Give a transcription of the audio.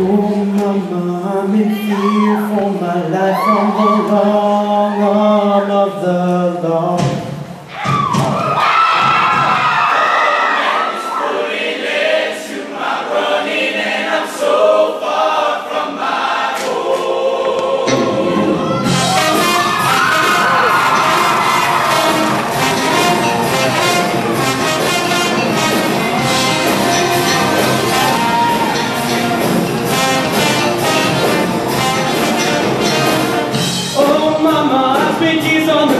Oh, mama, I'm in fear for my life from the long arm of the law. Years on the